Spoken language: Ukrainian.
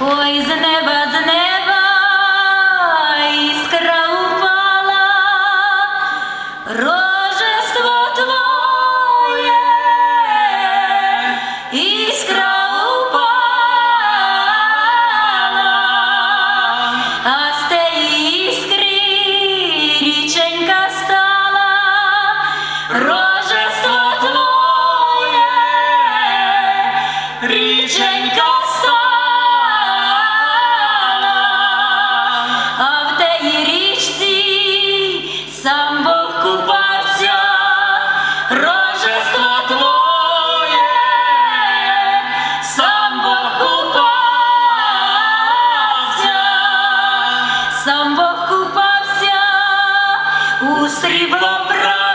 Ой, за неба, за неба іскра упала, рожество твоє, іскра упала, а з теї іскри річенька річенька. срібло брат.